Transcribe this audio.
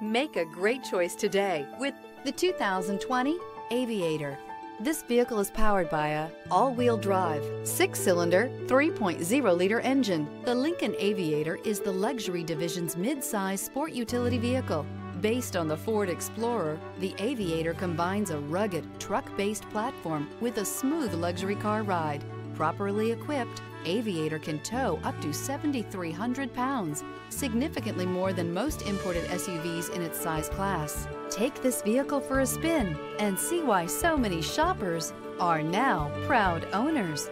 Make a great choice today with the 2020 Aviator. This vehicle is powered by a all-wheel drive, six-cylinder, 3.0-liter engine. The Lincoln Aviator is the luxury division's mid-size sport utility vehicle. Based on the Ford Explorer, the Aviator combines a rugged, truck-based platform with a smooth luxury car ride. Properly equipped, Aviator can tow up to 7,300 pounds, significantly more than most imported SUVs in its size class. Take this vehicle for a spin and see why so many shoppers are now proud owners.